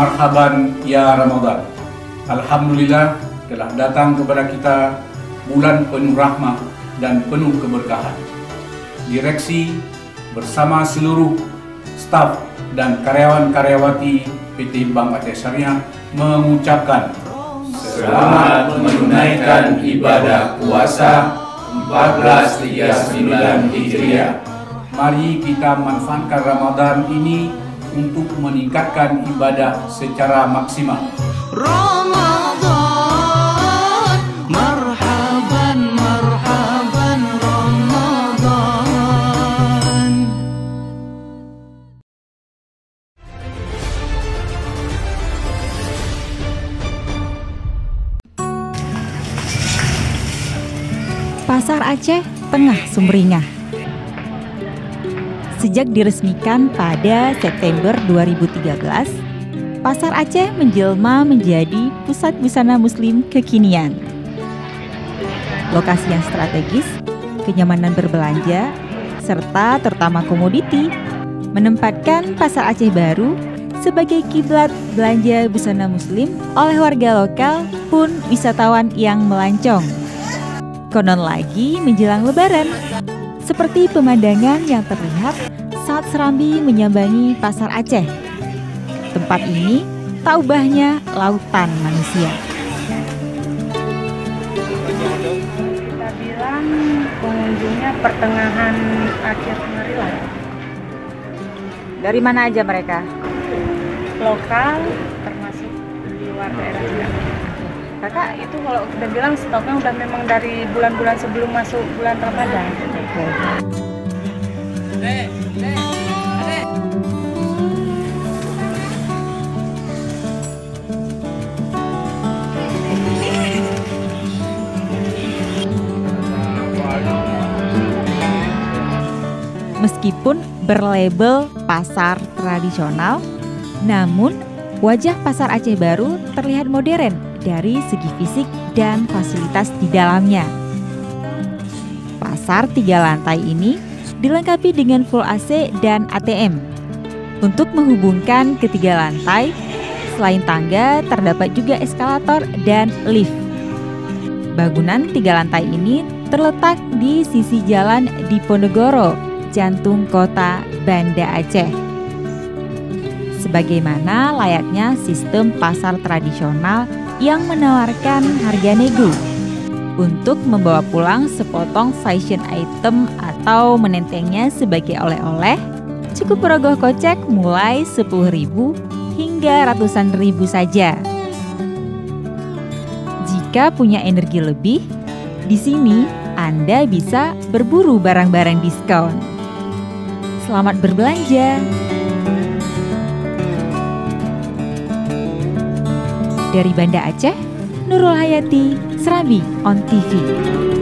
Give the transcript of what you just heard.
marhaban ya Ramadan. Alhamdulillah telah datang kepada kita bulan penuh rahmat dan penuh keberkahan. Direksi bersama seluruh staf dan karyawan-karyawati PT Bank Aceh Syariah mengucapkan Selamat menunaikan ibadah puasa 1439 Hijriah. Mari kita manfaatkan Ramadan ini untuk meningkatkan ibadah secara maksimal. Ramadan Marhaban marhaban Ramadan Pasar Aceh tengah sumringah. Sejak diresmikan pada September 2013, Pasar Aceh menjelma menjadi pusat busana muslim kekinian. Lokasi yang strategis, kenyamanan berbelanja, serta terutama komoditi menempatkan Pasar Aceh Baru sebagai kiblat belanja busana muslim oleh warga lokal pun wisatawan yang melancong. Konon lagi menjelang lebaran, seperti pemandangan yang terlihat saat Serambi menyambangi Pasar Aceh. Tempat ini tak ubahnya lautan manusia. kita bilang pengunjungnya pertengahan akhir kemarin lah Dari mana aja mereka? lokal termasuk di luar daerah juga kakak itu kalau udah bilang stoknya udah memang dari bulan-bulan sebelum masuk bulan Ramadan Meskipun berlabel pasar tradisional, namun wajah pasar Aceh Baru terlihat modern dari segi fisik dan fasilitas di dalamnya. Pasar tiga lantai ini dilengkapi dengan full AC dan ATM. Untuk menghubungkan ketiga lantai, selain tangga terdapat juga eskalator dan lift. Bangunan tiga lantai ini terletak di sisi jalan Diponegoro, jantung kota Banda Aceh. Sebagaimana layaknya sistem pasar tradisional yang menawarkan harga nego untuk membawa pulang sepotong fashion item atau menentengnya sebagai oleh-oleh cukup merogoh kocek mulai 10.000 hingga ratusan ribu saja. Jika punya energi lebih, di sini Anda bisa berburu barang-barang diskon. Selamat berbelanja. Dari Banda Aceh, Nurul Hayati, Serambi on TV.